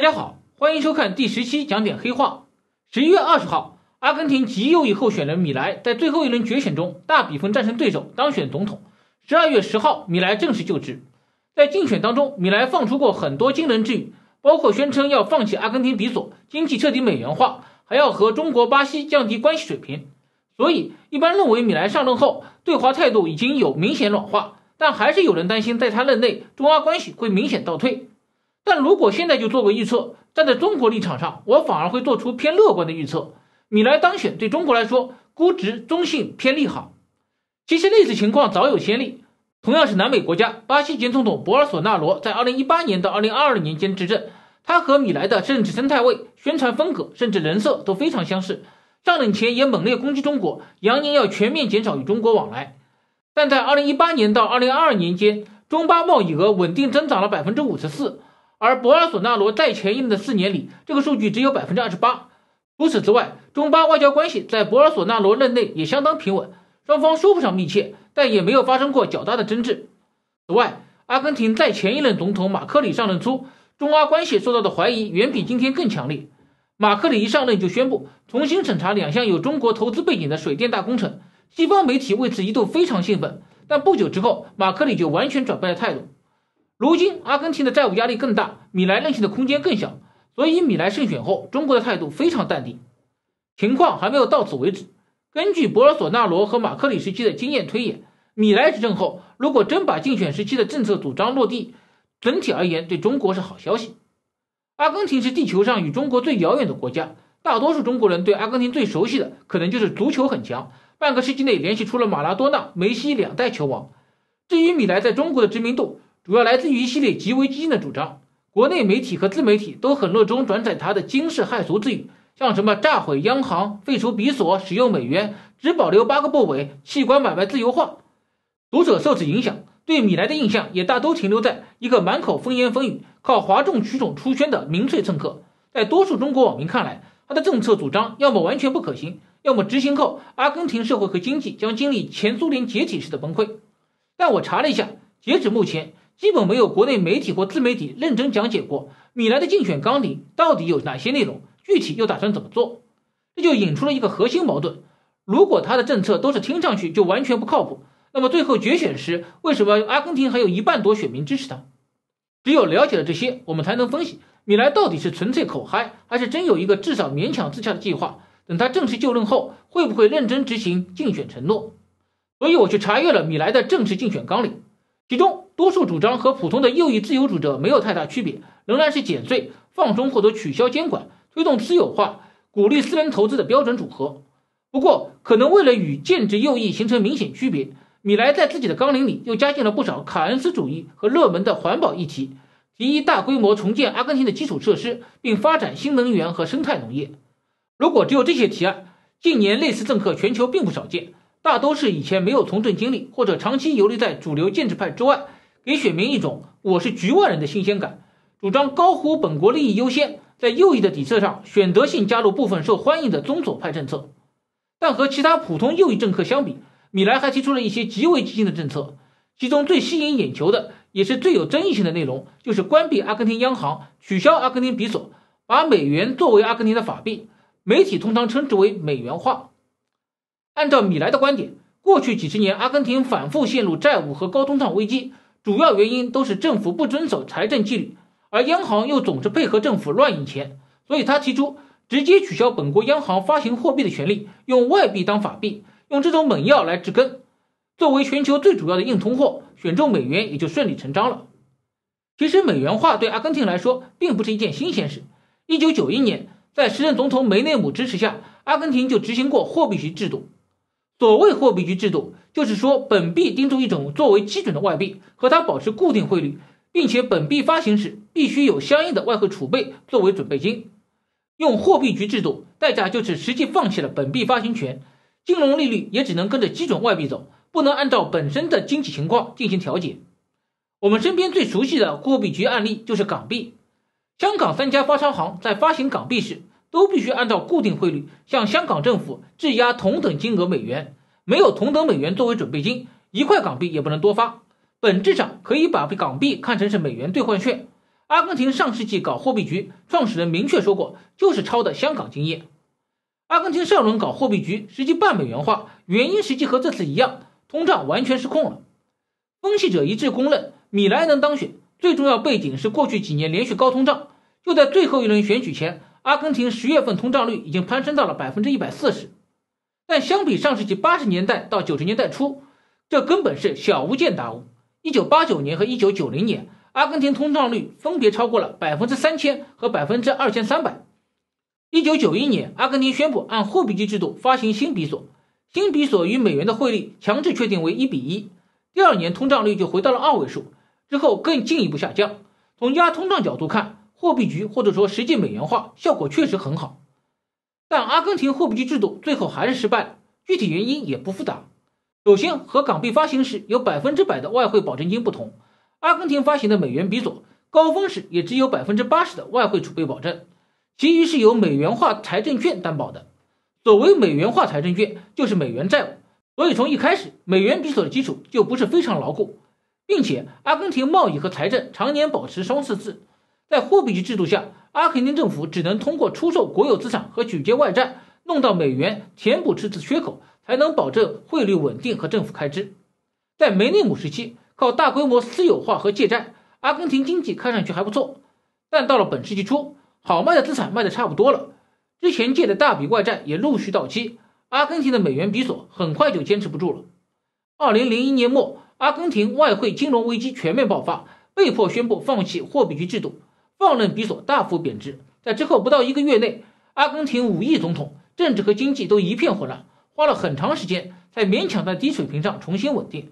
大家好，欢迎收看第十期讲点黑话。十一月二十号，阿根廷极右翼候选人米莱在最后一轮决选中大比分战胜对手，当选总统。十二月十号，米莱正式就职。在竞选当中，米莱放出过很多惊人之语，包括宣称要放弃阿根廷比索，经济彻底美元化，还要和中国、巴西降低关系水平。所以，一般认为米莱上任后对华态度已经有明显软化，但还是有人担心在他任内中阿关系会明显倒退。但如果现在就做个预测，站在中国立场上，我反而会做出偏乐观的预测。米莱当选对中国来说，估值中性偏利好。其实类似情况早有先例，同样是南美国家，巴西前总统博尔索纳罗在2018年到2022年间执政，他和米莱的政治生态位、宣传风格甚至人设都非常相似。上任前也猛烈攻击中国，扬言要全面减少与中国往来。但在2018年到2022年间，中巴贸易额稳定增长了百分之五十四。而博尔索纳罗在前一任的四年里，这个数据只有百分之二十八。除此之外，中巴外交关系在博尔索纳罗任内也相当平稳，双方说不上密切，但也没有发生过较大的争执。此外，阿根廷在前一任总统马克里上任初，中阿关系受到的怀疑远比今天更强烈。马克里一上任就宣布重新审查两项有中国投资背景的水电大工程，西方媒体为此一度非常兴奋。但不久之后，马克里就完全转变了态度。如今，阿根廷的债务压力更大，米莱任性的空间更小，所以米莱胜选后，中国的态度非常淡定。情况还没有到此为止。根据博尔索纳罗和马克里时期的经验推演，米莱执政后，如果真把竞选时期的政策主张落地，整体而言对中国是好消息。阿根廷是地球上与中国最遥远的国家，大多数中国人对阿根廷最熟悉的可能就是足球很强，半个世纪内连续出了马拉多纳、梅西两代球王。至于米莱在中国的知名度，主要来自于一系列极为激进的主张，国内媒体和自媒体都很热衷转载他的惊世骇俗之语，像什么炸毁央行、废除比索、使用美元、只保留八个部委、器官买卖自由化。读者受此影响，对米莱的印象也大都停留在一个满口风言风语、靠哗众取宠出圈的民粹政客。在多数中国网民看来，他的政策主张要么完全不可行，要么执行后阿根廷社会和经济将经历前苏联解体式的崩溃。但我查了一下，截止目前。基本没有国内媒体或自媒体认真讲解过米莱的竞选纲领到底有哪些内容，具体又打算怎么做，这就引出了一个核心矛盾：如果他的政策都是听上去就完全不靠谱，那么最后决选时，为什么阿根廷还有一半多选民支持他？只有了解了这些，我们才能分析米莱到底是纯粹口嗨，还是真有一个至少勉强自洽的计划。等他正式就任后，会不会认真执行竞选承诺？所以我去查阅了米莱的正式竞选纲领。其中，多数主张和普通的右翼自由主义者没有太大区别，仍然是减税、放松或者取消监管、推动私有化、鼓励私人投资的标准组合。不过，可能为了与建制右翼形成明显区别，米莱在自己的纲领里又加进了不少凯恩斯主义和热门的环保议题，提议大规模重建阿根廷的基础设施，并发展新能源和生态农业。如果只有这些提案，近年类似政客全球并不少见。大都是以前没有从政经历或者长期游离在主流建制派之外，给选民一种我是局外人的新鲜感，主张高呼本国利益优先，在右翼的底色上选择性加入部分受欢迎的中左派政策。但和其他普通右翼政客相比，米莱还提出了一些极为激进的政策，其中最吸引眼球的也是最有争议性的内容，就是关闭阿根廷央行，取消阿根廷比索，把美元作为阿根廷的法币，媒体通常称之为美元化。按照米莱的观点，过去几十年阿根廷反复陷入债务和高通胀危机，主要原因都是政府不遵守财政纪律，而央行又总是配合政府乱印钱。所以他提出直接取消本国央行发行货币的权利，用外币当法币，用这种猛药来治根。作为全球最主要的硬通货，选中美元也就顺理成章了。其实美元化对阿根廷来说并不是一件新鲜事。一九九一年，在时任总统梅内姆支持下，阿根廷就执行过货币局制度。所谓货币局制度，就是说本币盯住一种作为基准的外币，和它保持固定汇率，并且本币发行时必须有相应的外汇储备作为准备金。用货币局制度，代价就是实际放弃了本币发行权，金融利率也只能跟着基准外币走，不能按照本身的经济情况进行调节。我们身边最熟悉的货币局案例就是港币，香港三家发钞行在发行港币时。都必须按照固定汇率向香港政府质押同等金额美元，没有同等美元作为准备金，一块港币也不能多发。本质上可以把港币看成是美元兑换券。阿根廷上世纪搞货币局，创始人明确说过，就是抄的香港经验。阿根廷上轮搞货币局，实际半美元化，原因实际和这次一样，通胀完全失控了。分析者一致公认，米莱能当选，最重要背景是过去几年连续高通胀。就在最后一轮选举前，阿根廷十月份通胀率已经攀升到了百分之一百四十。但相比上世纪八十年代到九十年代初，这根本是小巫见大巫。一九八九年和一九九零年，阿根廷通胀率分别超过了百分之三千和百分之二千三百。一九九一年，阿根廷宣布按货币基制度发行新比索，新比索与美元的汇率强制确定为一比一。第二年，通胀率就回到了二位数，之后更进一步下降。从压通胀角度看，货币局或者说实际美元化效果确实很好。但阿根廷货币局制度最后还是失败了，具体原因也不复杂。首先，和港币发行时有百分之百的外汇保证金不同，阿根廷发行的美元比索高峰时也只有百分之八十的外汇储备保证。其余是由美元化财政券担保的。所谓美元化财政券，就是美元债务。所以从一开始，美元比索的基础就不是非常牢固，并且阿根廷贸易和财政常年保持双赤字。在货币局制度下，阿根廷政府只能通过出售国有资产和举借外债，弄到美元填补赤字缺口，才能保证汇率稳定和政府开支。在梅内姆时期，靠大规模私有化和借债，阿根廷经济看上去还不错。但到了本世纪初，好卖的资产卖的差不多了，之前借的大笔外债也陆续到期，阿根廷的美元比索很快就坚持不住了。二零零一年末，阿根廷外汇金融危机全面爆发，被迫宣布放弃货币局制度，放任比索大幅贬值。在之后不到一个月内，阿根廷五亿总统，政治和经济都一片混乱，花了很长时间才勉强在低水平上重新稳定。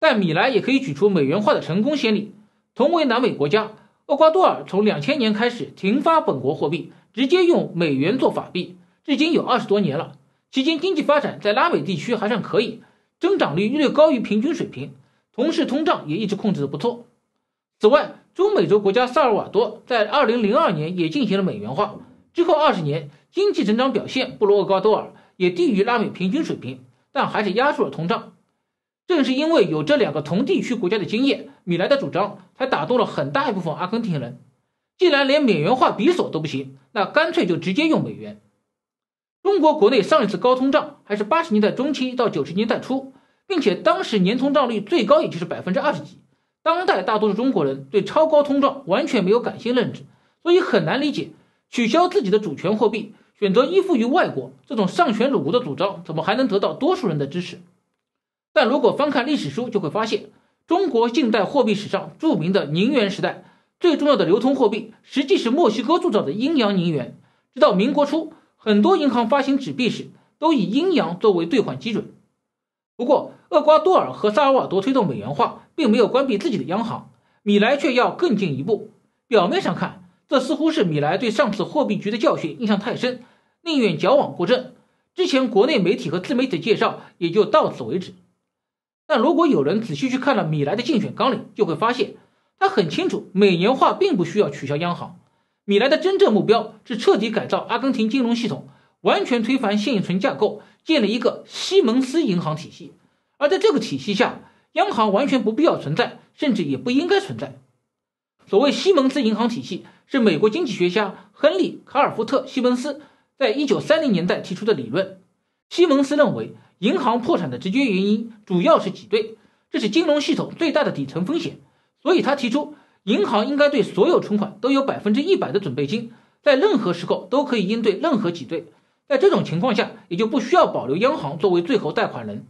但米莱也可以举出美元化的成功先例，同为南美国家。厄瓜多尔从两千年开始停发本国货币，直接用美元做法币，至今有二十多年了。期间经济发展在拉美地区还算可以，增长率略高于平均水平，同时通胀也一直控制的不错。此外，中美洲国家萨尔瓦多在二零零二年也进行了美元化，之后二十年经济增长表现不如厄瓜多尔，也低于拉美平均水平，但还是压住了通胀。正是因为有这两个同地区国家的经验，米莱的主张才打动了很大一部分阿根廷人。既然连美元化比索都不行，那干脆就直接用美元。中国国内上一次高通胀还是八十年代中期到九十年代初，并且当时年通胀率最高也就是百分之二十几。当代大多数中国人对超高通胀完全没有感性认知，所以很难理解取消自己的主权货币，选择依附于外国这种丧权辱国的主张，怎么还能得到多数人的支持？但如果翻看历史书，就会发现，中国近代货币史上著名的宁元时代，最重要的流通货币实际是墨西哥铸造的阴阳宁元。直到民国初，很多银行发行纸币时都以阴阳作为兑换基准。不过，厄瓜多尔和萨尔瓦多推动美元化，并没有关闭自己的央行，米莱却要更进一步。表面上看，这似乎是米莱对上次货币局的教训印象太深，宁愿矫枉过正。之前国内媒体和自媒体介绍也就到此为止。但如果有人仔细去看了米莱的竞选纲领，就会发现他很清楚，美年化并不需要取消央行。米莱的真正目标是彻底改造阿根廷金融系统，完全推翻现存架构，建立一个西蒙斯银行体系。而在这个体系下，央行完全不必要存在，甚至也不应该存在。所谓西蒙斯银行体系，是美国经济学家亨利·卡尔福特·西蒙斯在一九三零年代提出的理论。西蒙斯认为。银行破产的直接原因主要是挤兑，这是金融系统最大的底层风险。所以他提出，银行应该对所有存款都有百分之一百的准备金，在任何时候都可以应对任何挤兑。在这种情况下，也就不需要保留央行作为最后贷款人。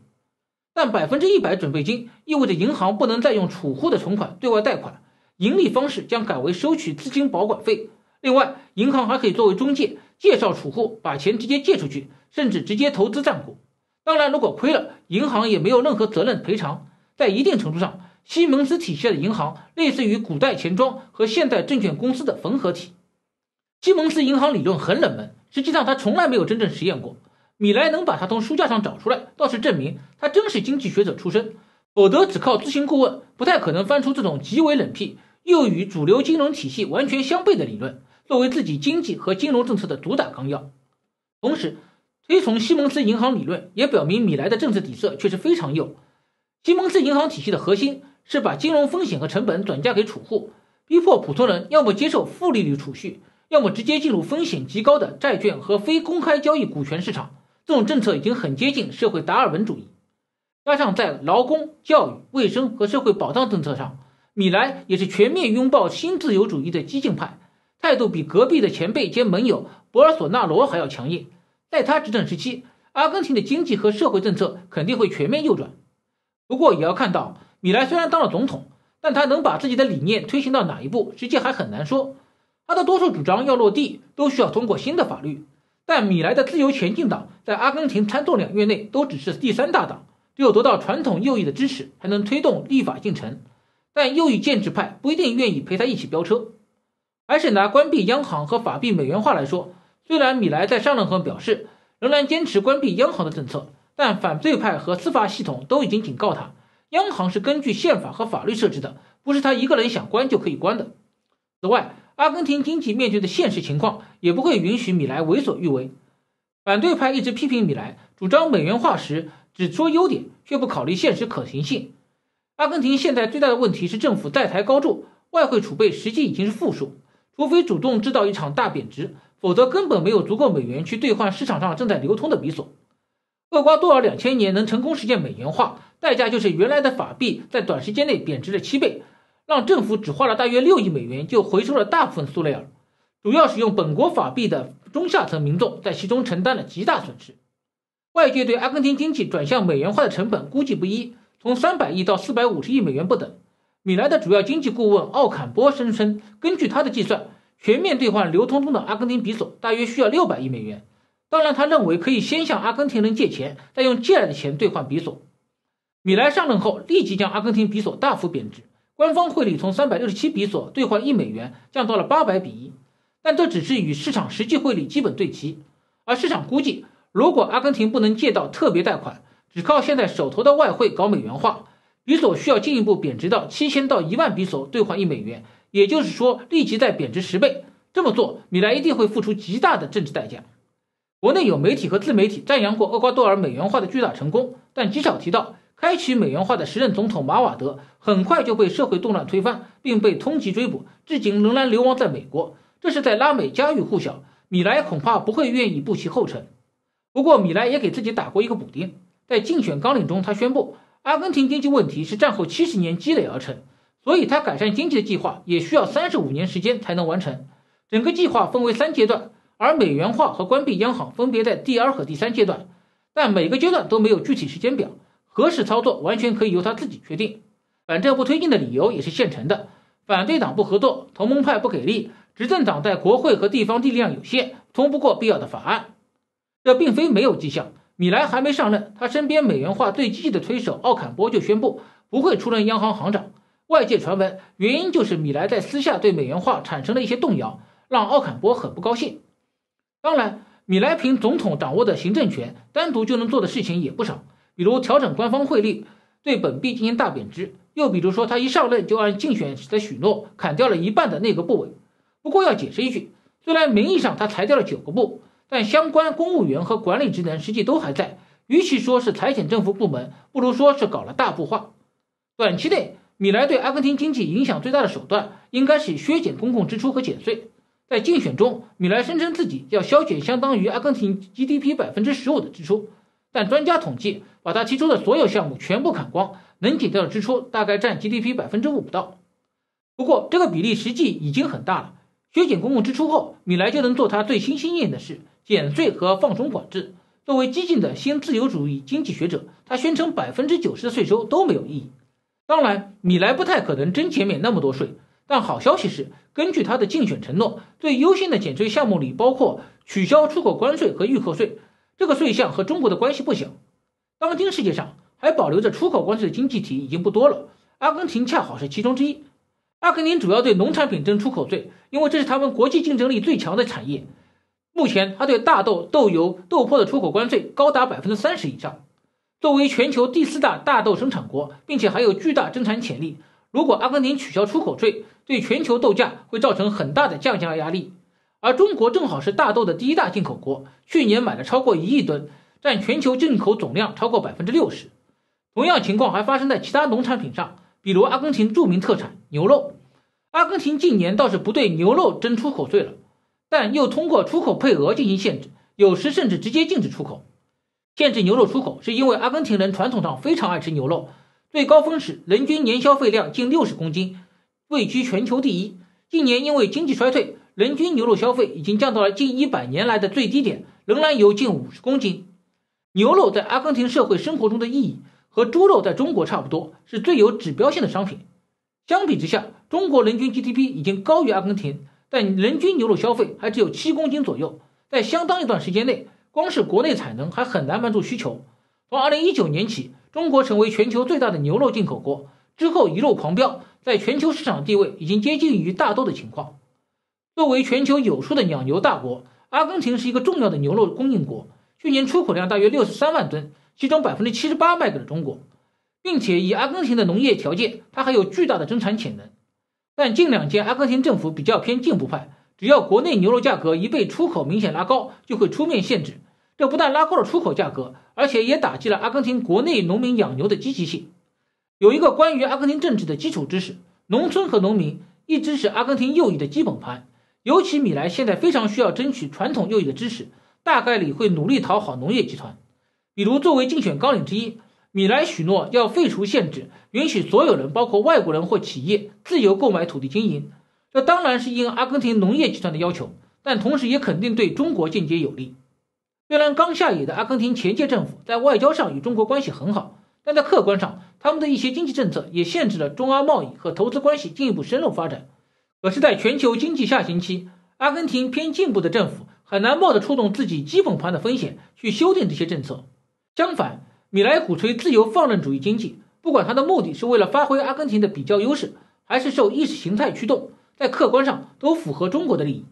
但百分之一百准备金意味着银行不能再用储户的存款对外贷款，盈利方式将改为收取资金保管费。另外，银行还可以作为中介，介绍储户把钱直接借出去，甚至直接投资占股。当然，如果亏了，银行也没有任何责任赔偿。在一定程度上，西蒙斯体系的银行类似于古代钱庄和现代证券公司的缝合体。西蒙斯银行理论很冷门，实际上他从来没有真正实验过。米莱能把他从书架上找出来，倒是证明他真是经济学者出身，否则只靠咨询顾问，不太可能翻出这种极为冷僻又与主流金融体系完全相悖的理论，作为自己经济和金融政策的主打纲要。同时，推崇西蒙斯银行理论，也表明米莱的政治底色却是非常右。西蒙斯银行体系的核心是把金融风险和成本转嫁给储户，逼迫普通人要么接受负利率储蓄，要么直接进入风险极高的债券和非公开交易股权市场。这种政策已经很接近社会达尔文主义。加上在劳工、教育、卫生和社会保障政策上，米莱也是全面拥抱新自由主义的激进派，态度比隔壁的前辈兼盟友博尔索纳罗还要强硬。在他执政时期，阿根廷的经济和社会政策肯定会全面右转。不过，也要看到，米莱虽然当了总统，但他能把自己的理念推行到哪一步，实际还很难说。他的多数主张要落地，都需要通过新的法律。但米莱的自由前进党在阿根廷参众两院内都只是第三大党。只有得到传统右翼的支持，才能推动立法进程。但右翼建制派不一定愿意陪他一起飙车。还是拿关闭央行和法币美元化来说，虽然米莱在上任后表示仍然坚持关闭央行的政策，但反对派和司法系统都已经警告他，央行是根据宪法和法律设置的，不是他一个人想关就可以关的。此外，阿根廷经济面对的现实情况也不会允许米莱为所欲为。反对派一直批评米莱主张美元化时。只说优点，却不考虑现实可行性。阿根廷现在最大的问题是政府债台高筑，外汇储备实际已经是负数。除非主动制造一场大贬值，否则根本没有足够美元去兑换市场上正在流通的比索。厄瓜多尔两千年能成功实现美元化，代价就是原来的法币在短时间内贬值了七倍，让政府只花了大约六亿美元就回收了大部分苏雷尔。主要使用本国法币的中下层民众在其中承担了极大损失。外界对阿根廷经济转向美元化的成本估计不一，从三百亿到四百五十亿美元不等。米莱的主要经济顾问奥坎波声称，根据他的计算，全面兑换流通中的阿根廷比索大约需要六百亿美元。当然，他认为可以先向阿根廷人借钱，再用借来的钱兑换比索。米莱上任后立即将阿根廷比索大幅贬值，官方汇率从三百六十七比索兑换一美元降到了八百比一，但这只是与市场实际汇率基本对齐，而市场估计。如果阿根廷不能借到特别贷款，只靠现在手头的外汇搞美元化，比索需要进一步贬值到七千到一万比索兑换一美元，也就是说立即再贬值十倍。这么做，米莱一定会付出极大的政治代价。国内有媒体和自媒体赞扬过厄瓜多尔美元化的巨大成功，但极少提到开启美元化的时任总统马瓦德很快就被社会动乱推翻，并被通缉追捕，至今仍然流亡在美国。这是在拉美家喻户晓，米莱恐怕不会愿意步其后尘。不过，米莱也给自己打过一个补丁，在竞选纲领中，他宣布，阿根廷经济问题是战后七十年积累而成，所以他改善经济的计划也需要三十五年时间才能完成。整个计划分为三阶段，而美元化和关闭央行分别在第二和第三阶段，但每个阶段都没有具体时间表，何时操作完全可以由他自己确定。反正不推进的理由也是现成的：反对党不合作，同盟派不给力，执政党在国会和地方力量有限，通不过必要的法案。这并非没有迹象。米莱还没上任，他身边美元化最积极的推手奥坎波就宣布不会出任央行行长。外界传闻，原因就是米莱在私下对美元化产生了一些动摇，让奥坎波很不高兴。当然，米莱凭总统掌握的行政权，单独就能做的事情也不少，比如调整官方汇率，对本币进行大贬值；又比如说，他一上任就按竞选时的许诺砍掉了一半的内阁部委。不过要解释一句，虽然名义上他裁掉了九个部。但相关公务员和管理职能实际都还在，与其说是裁减政府部门，不如说是搞了大部化。短期内，米莱对阿根廷经济影响最大的手段，应该是削减公共支出和减税。在竞选中，米莱声称自己要削减相当于阿根廷 GDP 百分之十五的支出，但专家统计，把他提出的所有项目全部砍光，能减掉的支出大概占 GDP 百分之五不到。不过，这个比例实际已经很大了。削减公共支出后，米莱就能做他最新心念的事。减税和放松管制。作为激进的新自由主义经济学者，他宣称百分之九十的税收都没有意义。当然，米莱不太可能真减免那么多税。但好消息是，根据他的竞选承诺，最优先的减税项目里包括取消出口关税和预扣税。这个税项和中国的关系不小。当今世界上还保留着出口关税的经济体已经不多了，阿根廷恰好是其中之一。阿根廷主要对农产品征出口税，因为这是他们国际竞争力最强的产业。目前，他对大豆、豆油、豆粕的出口关税高达百分之三十以上。作为全球第四大大豆生产国，并且还有巨大增产潜力，如果阿根廷取消出口税，对全球豆价会造成很大的降价压力。而中国正好是大豆的第一大进口国，去年买了超过一亿吨，占全球进口总量超过百分之六十。同样情况还发生在其他农产品上，比如阿根廷著名特产牛肉。阿根廷近年倒是不对牛肉征出口税了，但又通过出口配额进行限制，有时甚至直接禁止出口。限制牛肉出口是因为阿根廷人传统上非常爱吃牛肉，最高峰时人均年消费量近六十公斤，位居全球第一。近年因为经济衰退，人均牛肉消费已经降到了近一百年来的最低点，仍然有近五十公斤。牛肉在阿根廷社会生活中的意义和猪肉在中国差不多，是最有指标性的商品。相比之下，中国人均 GDP 已经高于阿根廷，但人均牛肉消费还只有七公斤左右。在相当一段时间内，光是国内产能还很难满足需求。从2019年起，中国成为全球最大的牛肉进口国，之后一路狂飙，在全球市场地位已经接近于大豆的情况。作为全球有数的养牛大国，阿根廷是一个重要的牛肉供应国，去年出口量大约六十三万吨，其中百分之七十八卖给了中国。并且以阿根廷的农业条件，它还有巨大的增产潜能。但近两届阿根廷政府比较偏进步派，只要国内牛肉价格一被出口明显拉高，就会出面限制。这不但拉高了出口价格，而且也打击了阿根廷国内农民养牛的积极性。有一个关于阿根廷政治的基础知识：农村和农民一直是阿根廷右翼的基本盘。尤其米莱现在非常需要争取传统右翼的支持，大概率会努力讨好农业集团。比如作为竞选纲领之一。米莱许诺要废除限制，允许所有人，包括外国人或企业，自由购买土地经营。这当然是应阿根廷农业集团的要求，但同时也肯定对中国间接有利。虽然刚下野的阿根廷前届政府在外交上与中国关系很好，但在客观上，他们的一些经济政策也限制了中阿贸易和投资关系进一步深入发展。可是，在全球经济下行期，阿根廷偏进步的政府很难冒着触动自己基本盘的风险去修订这些政策。相反，米莱鼓吹自由放任主义经济，不管他的目的是为了发挥阿根廷的比较优势，还是受意识形态驱动，在客观上都符合中国的利益。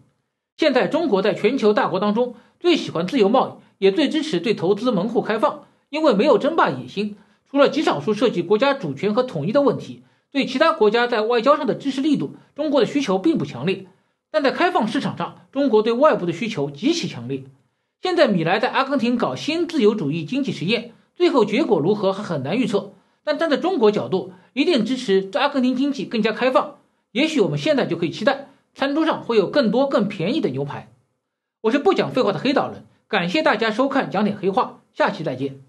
现在中国在全球大国当中最喜欢自由贸易，也最支持对投资门户开放，因为没有争霸野心。除了极少数涉及国家主权和统一的问题，对其他国家在外交上的支持力度，中国的需求并不强烈。但在开放市场上，中国对外部的需求极其强烈。现在米莱在阿根廷搞新自由主义经济实验。最后结果如何还很难预测，但站在中国角度，一定支持阿根廷经济更加开放。也许我们现在就可以期待，餐桌上会有更多更便宜的牛排。我是不讲废话的黑岛人，感谢大家收看讲点黑话，下期再见。